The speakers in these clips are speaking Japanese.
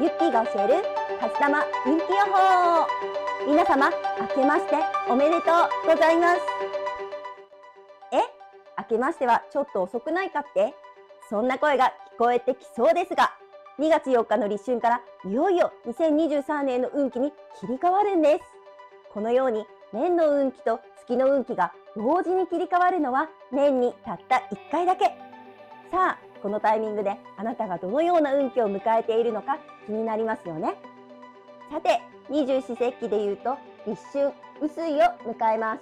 ゆっきーが教えるかずたま運気予報皆様明けましておめでとうございます。え？明けましてはちょっと遅くないかって？そんな声が聞こえてきそうですが2月4日の立春からいよいよ2023年の運気に切り替わるんです。このように年の運気と月の運気が同時に切り替わるのは年にたった1回だけ。さあこのタイミングであなたがどのような運気を迎えているのか気になりますよね。さて二十四節気で言うと立春薄いを迎えます。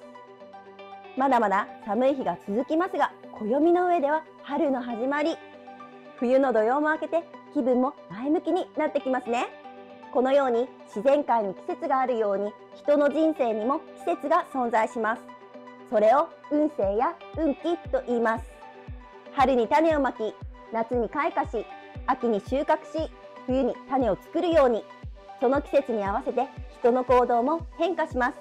まだまだ寒い日が続きますが暦の上では春の始まり。冬の土曜も明けて気分も前向きになってきますね。このように自然界に季節があるように人の人生にも季節が存在します。それを運勢や運気と言います。春に種をまき夏に開花し秋に収穫し冬に種を作るようにその季節に合わせて人の行動も変化します。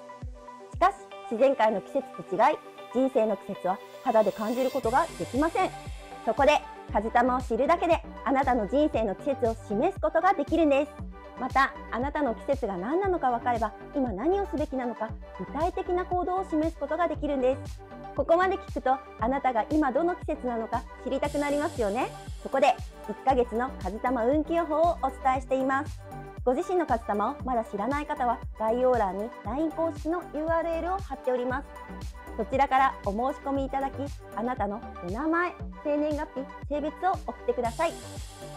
しかし自然界の季節と違い人生の季節は肌で感じることができません。そこで風玉を知るだけであなたの人生の季節を示すことができるんです。またあなたの季節が何なのか分かれば今何をすべきなのか具体的な行動を示すことができるんです。ここまで聞くとあなたが今どの季節なのか知りたくなりますよね。そこで1ヶ月の風玉運気予報をお伝えしています。ご自身の勝玉をまだ知らない方は概要欄に LINE 公式の URL を貼っております。そちらからお申し込みいただきあなたのお名前生年月日性別を送ってください。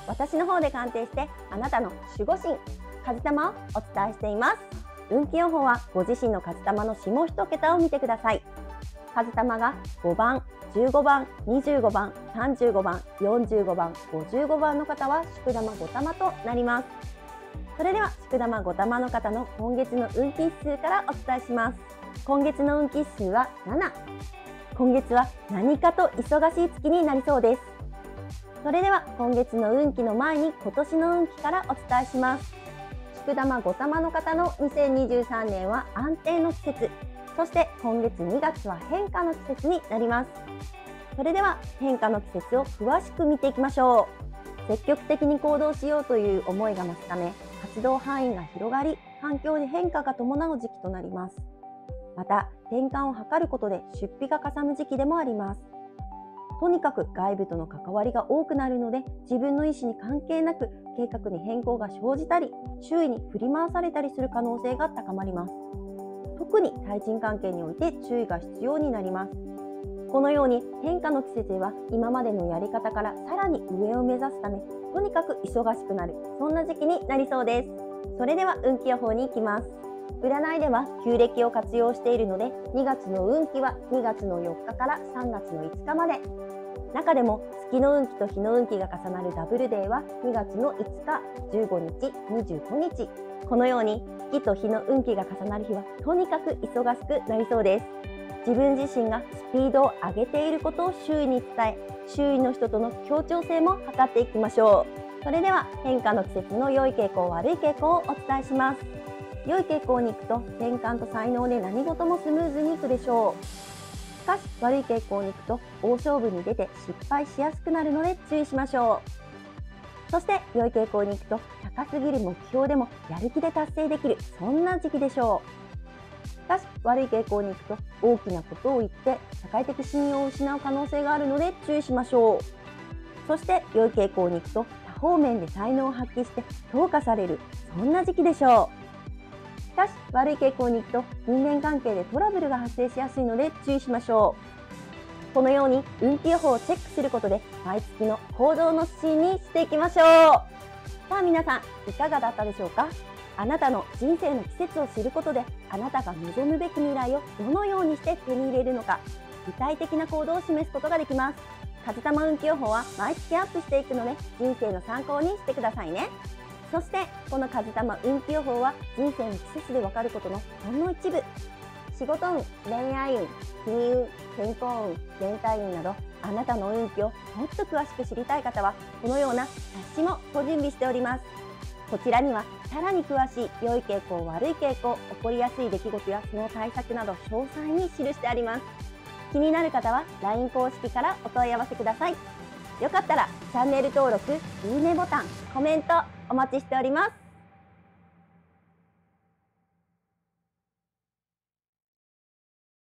私の方で鑑定してあなたの守護神風玉をお伝えしています。運気予報はご自身の風玉の下1桁を見てください。数玉が5番、15番、25番、35番、45番、55番の方は宿玉5玉となります。それでは宿玉5玉の方の今月の運気数からお伝えします。今月の運気数は7。今月は何かと忙しい月になりそうです。それでは今月の運気の前に今年の運気からお伝えします。宿玉5玉の方の2023年は安定の季節。そして今月2月は変化の季節になります。それでは変化の季節を詳しく見ていきましょう。積極的に行動しようという思いが増すため活動範囲が広がり環境に変化が伴う時期となります。また転換を図ることで出費がかさむ時期でもあります。とにかく外部との関わりが多くなるので自分の意思に関係なく計画に変更が生じたり周囲に振り回されたりする可能性が高まります。特に対人関係において注意が必要になります。このように変化の季節では今までのやり方からさらに上を目指すためとにかく忙しくなるそんな時期になりそうです。それでは運気予報に行きます。占いでは旧暦を活用しているので2月の運気は2月の4日から3月の5日まで。中でも月の運気と日の運気が重なるダブルデーは2月の5日、15日、25日。このように月と日の運気が重なる日はとにかく忙しくなりそうです。自分自身がスピードを上げていることを周囲に伝え周囲の人との協調性も図っていきましょう。それでは変化の季節の良い傾向悪い傾向をお伝えします。良い傾向に行くと転換と才能で何事もスムーズにいくでしょう。しかし悪い傾向に行くと大勝負に出て失敗しやすくなるので注意しましょう。そして良い傾向に行くと高すぎる目標でもやる気で達成できるそんな時期でしょう。しかし悪い傾向に行くと大きなことを言って社会的信用を失う可能性があるので注意しましょう。そして良い傾向に行くと多方面で才能を発揮して評価されるそんな時期でしょう。しかし悪い傾向に行くと人間関係でトラブルが発生しやすいので注意しましょう。このように運気予報をチェックすることで毎月の行動の指針にしていきましょう。さあ皆さんいかがだったでしょうか？あなたの人生の季節を知ることであなたが望むべき未来をどのようにして手に入れるのか具体的な行動を示すことができます。風玉運気予報は毎月アップしていくので人生の参考にしてくださいね。そしてこの風玉運気予報は人生の季節でわかることのほんの一部仕事運、恋愛運、金運、健康運、全体運などあなたの運気をもっと詳しく知りたい方はこのような冊子もご準備しておりますこちらにはさらに詳しい良い傾向悪い傾向起こりやすい出来事やその対策など詳細に記してあります気になる方は LINE 公式からお問い合わせください。よかったらチャンネル登録、いいねボタン、コメントお待ちしております。